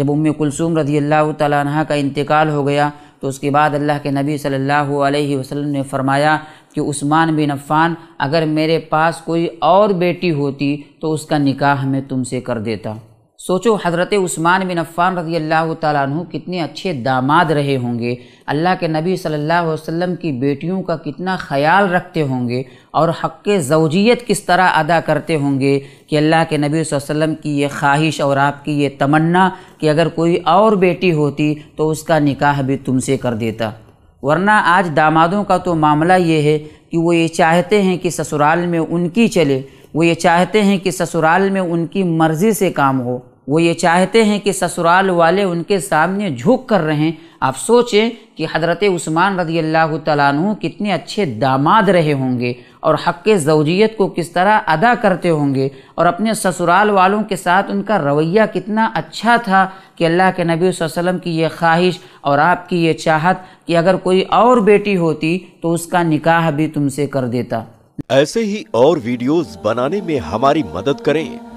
जब उम्म कुलसूम रदी अल्लाह तह का इंतकाल हो गया तो उसके बाद अल्लाह के नबी सल्लल्लाहु अलैहि वसल्लम ने फरमाया कि उस्मान बिन अफ़ान अगर मेरे पास कोई और बेटी होती तो उसका निकाह मैं तुमसे कर देता। सोचो, हज़रत उस्मान बिन अफ़ान रज़ी अल्लाह तु कितने अच्छे दामाद रहे होंगे। अल्लाह के नबी सल्लल्लाहु अलैहि वसल्लम की बेटियों का कितना ख्याल रखते होंगे और हक़ ज़ौजियत किस तरह अदा करते होंगे कि अल्लाह के नबी वसल्लम की ये ख्वाहिश और आपकी ये तमन्ना कि अगर कोई और बेटी होती तो उसका निकाह भी तुमसे कर देता। वरना आज दामादों का तो मामला ये है कि वो ये चाहते हैं कि ससुराल में उनकी चले, वो ये चाहते हैं कि ससुराल में उनकी मर्ज़ी से काम हो। वो ये चाहते हैं कि ससुराल वाले उनके सामने झुक कर रहें। आप सोचें कि हज़रत उस्मान रदी अल्लाह तु कितने अच्छे दामाद रहे होंगे और हक़ ज़ौजियत को किस तरह अदा करते होंगे और अपने ससुराल वालों के साथ उनका रवैया कितना अच्छा था कि अल्लाह के नबी वसल्लम की ये ख्वाहिश और आपकी ये चाहत कि अगर कोई और बेटी होती तो उसका निकाह भी तुमसे कर देता। ऐसे ही और वीडियोस बनाने में हमारी मदद करें।